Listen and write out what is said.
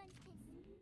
everyone's kiss.